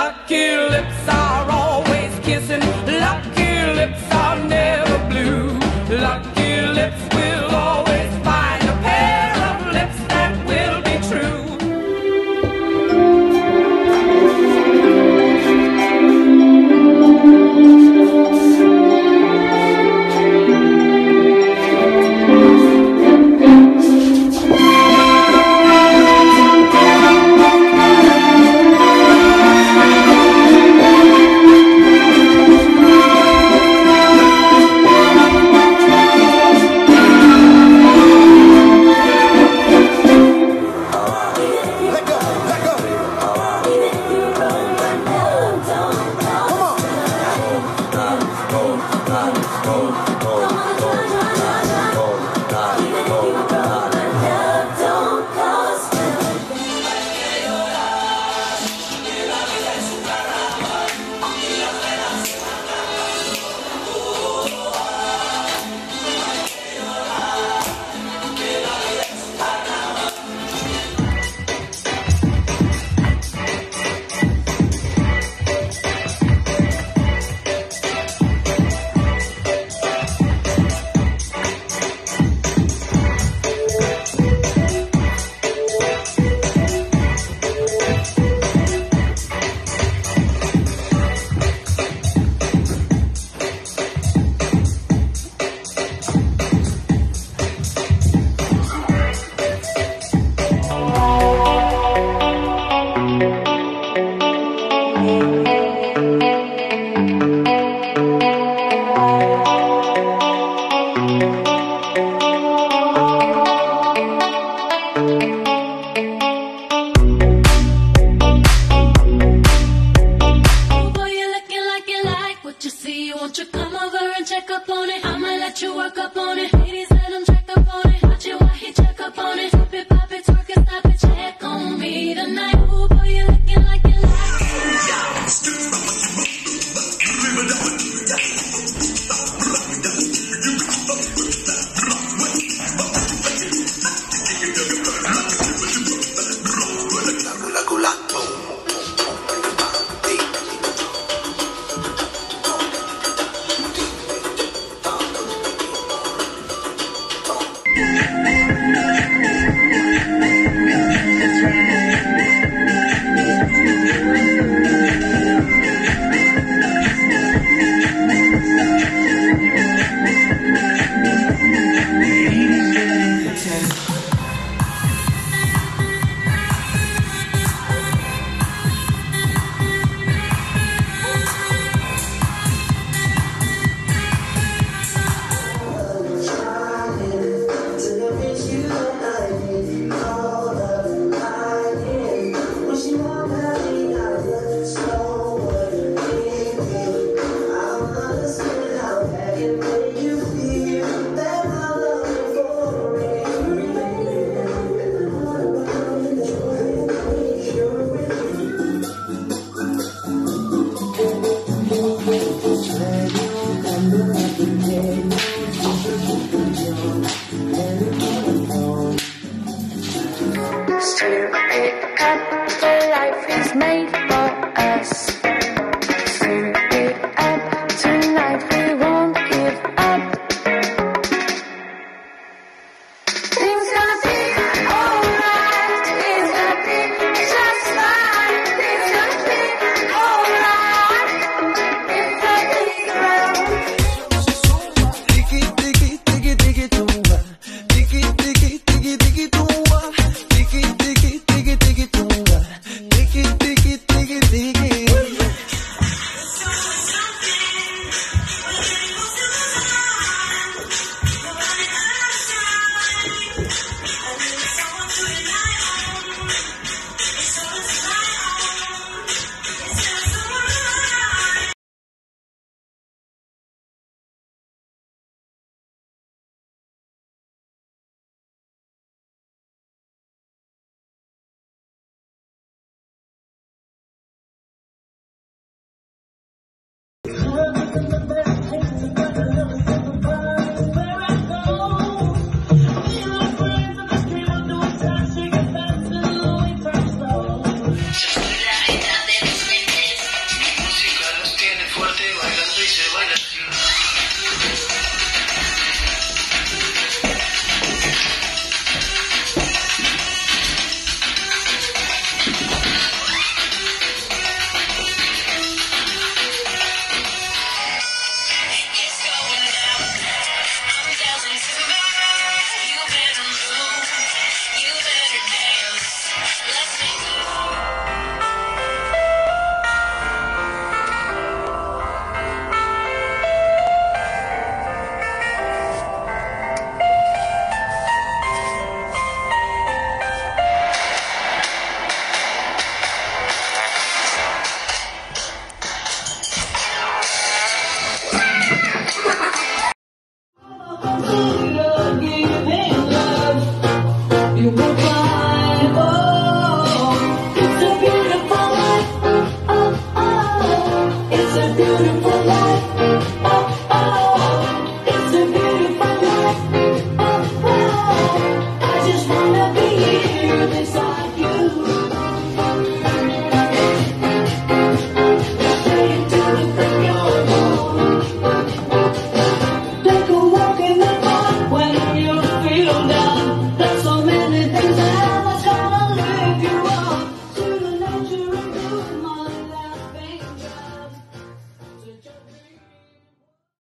Knock you on me up, just wanna be